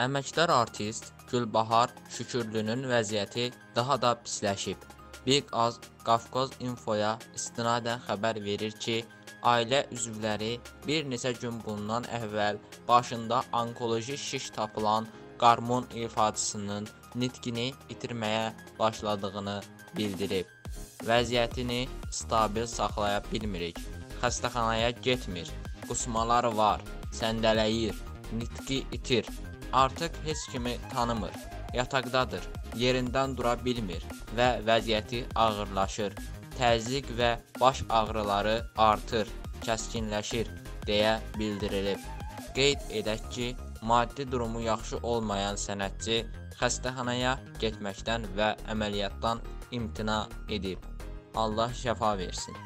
Əməkdar artist Gülbahar Şükürlünün vəziyyəti daha da pisləşib. Big Az Qafqaz İnfoya istinadən xəbər verir ki, ailə üzvləri bir neçə gün bundan əvvəl başında onkoloji şiş tapılan qarmon ifadəsinin nitqini itirməyə başladığını bildirib. Vəziyyətini stabil saxlaya bilmirik. Xəstəxanaya getmir. Qusmalar var, səndələyir, nitqi itir. Artıq heç kimi tanımır. Yataqdadır, yerindən dura bilmir və vəziyyəti ağırlaşır. Təzyiq və baş ağrıları artır, kəskinləşir deyə bildirilib. Qeyd edək ki, maddi durumu yaxşı olmayan sənətçi xəstəxanaya getməkdən və əməliyyatdan imtina edib. Allah şəfa versin.